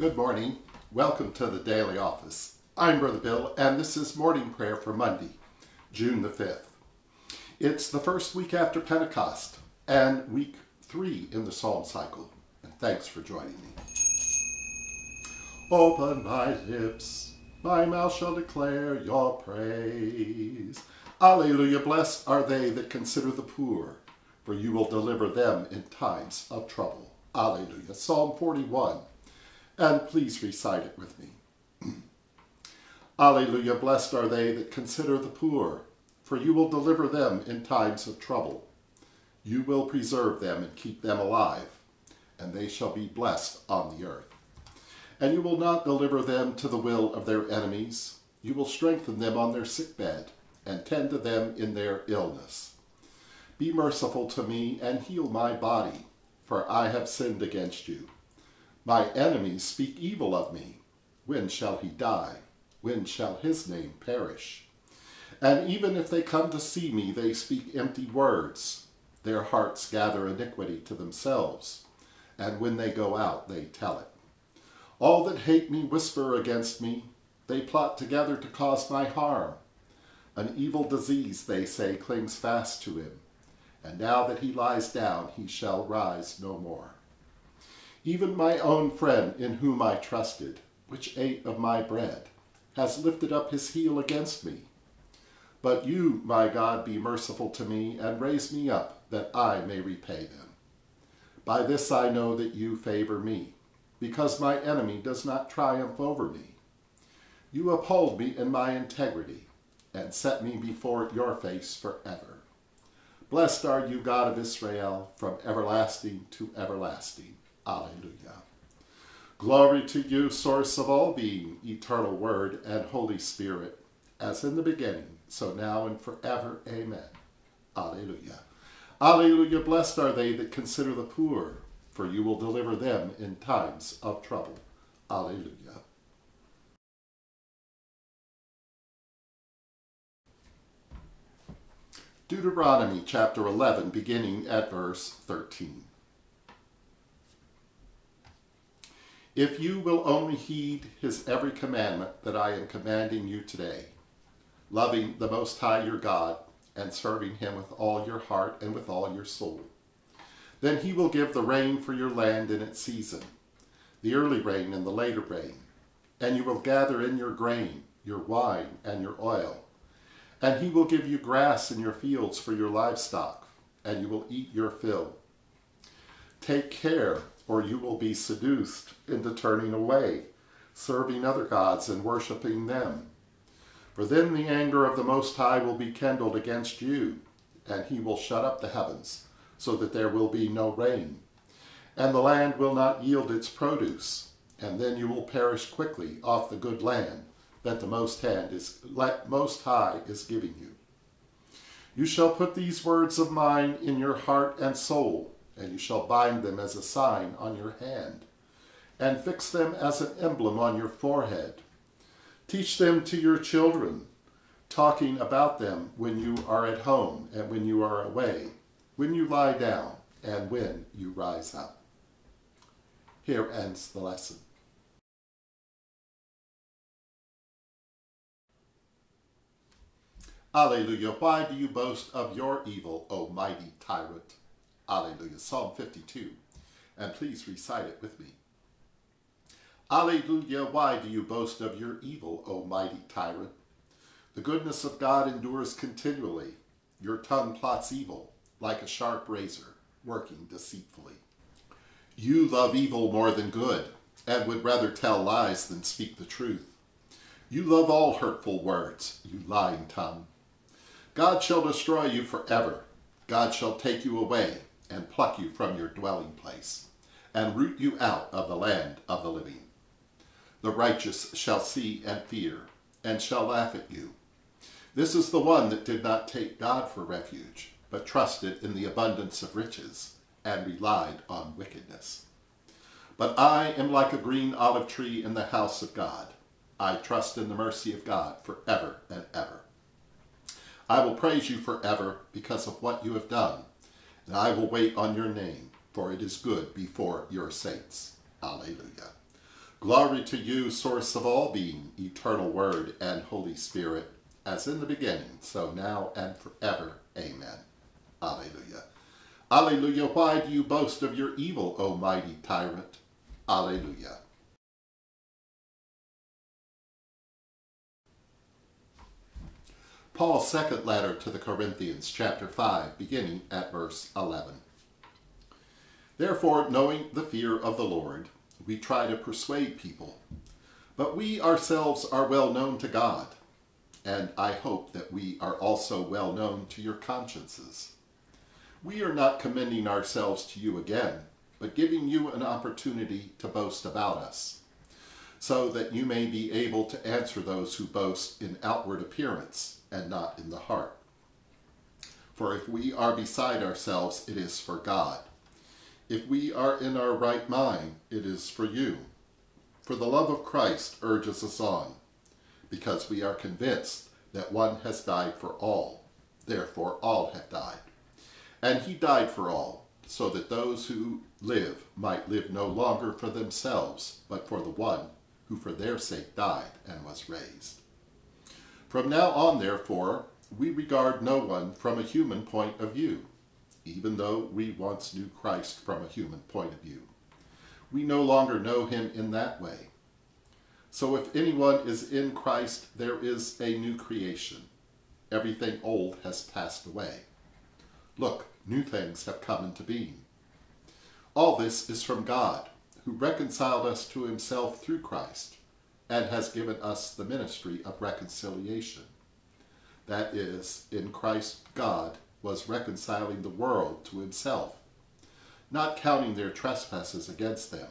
Good morning. Welcome to the Daily Office. I'm Brother Bill, and this is morning prayer for Monday, June the 5th. It's the first week after Pentecost and week three in the Psalm cycle. And thanks for joining me. Open my lips, my mouth shall declare your praise. Alleluia, blessed are they that consider the poor, for you will deliver them in times of trouble. Alleluia. Psalm 41 and please recite it with me. Alleluia, blessed are they that consider the poor, for you will deliver them in times of trouble. You will preserve them and keep them alive, and they shall be blessed on the earth. And you will not deliver them to the will of their enemies. You will strengthen them on their sick bed, and tend to them in their illness. Be merciful to me, and heal my body, for I have sinned against you. My enemies speak evil of me. When shall he die? When shall his name perish? And even if they come to see me, they speak empty words. Their hearts gather iniquity to themselves, and when they go out, they tell it. All that hate me whisper against me. They plot together to cause my harm. An evil disease, they say, clings fast to him, and now that he lies down, he shall rise no more. Even my own friend in whom I trusted, which ate of my bread, has lifted up his heel against me. But you, my God, be merciful to me and raise me up, that I may repay them. By this I know that you favor me, because my enemy does not triumph over me. You uphold me in my integrity, and set me before your face forever. Blessed are you, God of Israel, from everlasting to everlasting. Alleluia. Glory to you, source of all being, eternal word and Holy Spirit, as in the beginning, so now and forever. Amen. Alleluia. Alleluia. Blessed are they that consider the poor, for you will deliver them in times of trouble. Alleluia. Deuteronomy chapter 11, beginning at verse 13. If you will only heed his every commandment that I am commanding you today, loving the Most High your God, and serving him with all your heart and with all your soul, then he will give the rain for your land in its season, the early rain and the later rain, and you will gather in your grain, your wine, and your oil. And he will give you grass in your fields for your livestock, and you will eat your fill. Take care or you will be seduced into turning away, serving other gods and worshiping them. For then the anger of the Most High will be kindled against you, and he will shut up the heavens, so that there will be no rain. And the land will not yield its produce, and then you will perish quickly off the good land that the Most, hand is, Most High is giving you. You shall put these words of mine in your heart and soul, and you shall bind them as a sign on your hand, and fix them as an emblem on your forehead. Teach them to your children, talking about them when you are at home and when you are away, when you lie down and when you rise up. Here ends the lesson. Alleluia. Why do you boast of your evil, O mighty tyrant? Alleluia. Psalm 52. And please recite it with me. Alleluia. Why do you boast of your evil, O mighty tyrant? The goodness of God endures continually. Your tongue plots evil, like a sharp razor, working deceitfully. You love evil more than good, and would rather tell lies than speak the truth. You love all hurtful words, you lying tongue. God shall destroy you forever. God shall take you away and pluck you from your dwelling place, and root you out of the land of the living. The righteous shall see and fear, and shall laugh at you. This is the one that did not take God for refuge, but trusted in the abundance of riches, and relied on wickedness. But I am like a green olive tree in the house of God. I trust in the mercy of God forever and ever. I will praise you forever because of what you have done and I will wait on your name, for it is good before your saints. Alleluia. Glory to you, source of all being, eternal word and Holy Spirit, as in the beginning, so now and forever. Amen. Alleluia. Alleluia. Why do you boast of your evil, O mighty tyrant? Alleluia. Paul's second letter to the Corinthians, chapter 5, beginning at verse 11. Therefore, knowing the fear of the Lord, we try to persuade people, but we ourselves are well known to God, and I hope that we are also well known to your consciences. We are not commending ourselves to you again, but giving you an opportunity to boast about us, so that you may be able to answer those who boast in outward appearance and not in the heart. For if we are beside ourselves, it is for God. If we are in our right mind, it is for you. For the love of Christ urges us on, because we are convinced that one has died for all, therefore all have died. And he died for all, so that those who live might live no longer for themselves, but for the one who for their sake died and was raised. From now on, therefore, we regard no one from a human point of view, even though we once knew Christ from a human point of view. We no longer know him in that way. So if anyone is in Christ, there is a new creation. Everything old has passed away. Look, new things have come into being. All this is from God, who reconciled us to himself through Christ and has given us the ministry of reconciliation. That is, in Christ God was reconciling the world to himself, not counting their trespasses against them,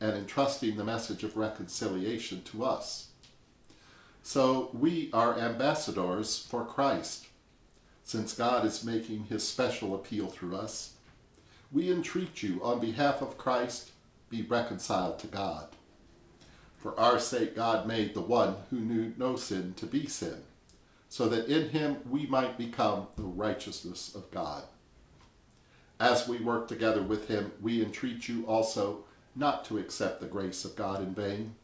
and entrusting the message of reconciliation to us. So we are ambassadors for Christ. Since God is making his special appeal through us, we entreat you on behalf of Christ, be reconciled to God. For our sake God made the one who knew no sin to be sin, so that in him we might become the righteousness of God. As we work together with him, we entreat you also not to accept the grace of God in vain.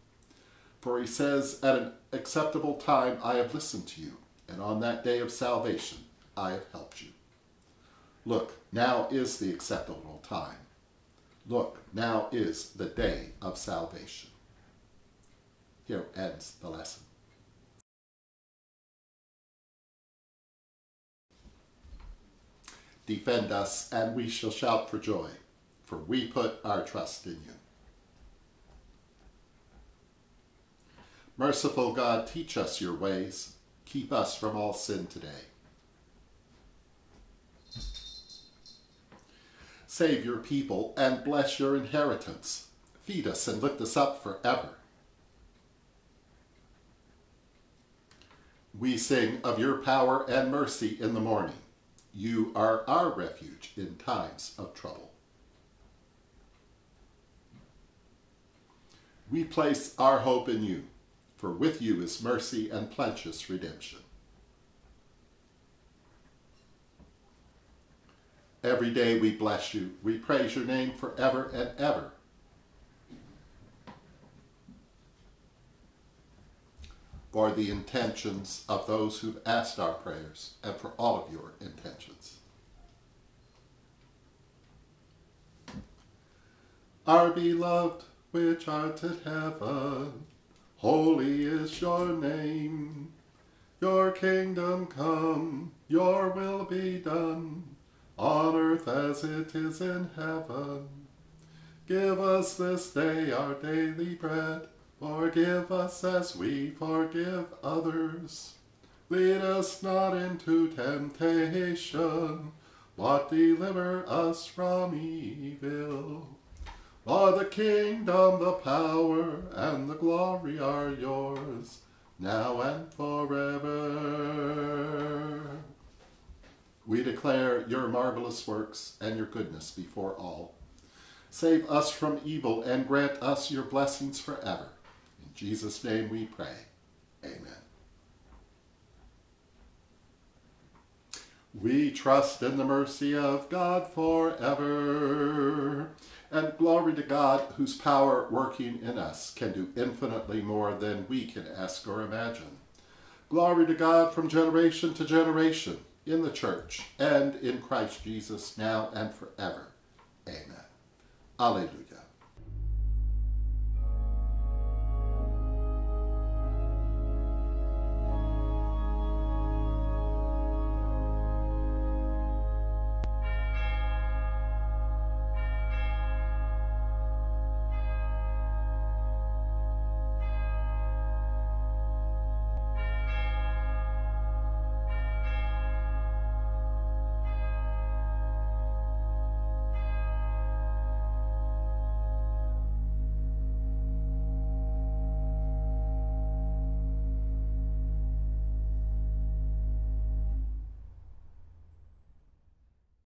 For he says, At an acceptable time I have listened to you, and on that day of salvation I have helped you. Look, now is the acceptable time. Look, now is the day of salvation. Here ends the lesson. Defend us, and we shall shout for joy, for we put our trust in you. Merciful God, teach us your ways. Keep us from all sin today. Save your people and bless your inheritance. Feed us and lift us up forever. We sing of your power and mercy in the morning. You are our refuge in times of trouble. We place our hope in you, for with you is mercy and plenteous redemption. Every day we bless you. We praise your name forever and ever. for the intentions of those who've asked our prayers and for all of your intentions. Our beloved, which art in heaven, holy is your name. Your kingdom come, your will be done, on earth as it is in heaven. Give us this day our daily bread, Forgive us as we forgive others. Lead us not into temptation, but deliver us from evil. For the kingdom, the power, and the glory are yours, now and forever. We declare your marvelous works and your goodness before all. Save us from evil and grant us your blessings forever. In Jesus' name we pray. Amen. We trust in the mercy of God forever. And glory to God, whose power working in us can do infinitely more than we can ask or imagine. Glory to God from generation to generation in the church, and in Christ Jesus now and forever. Amen. Alleluia.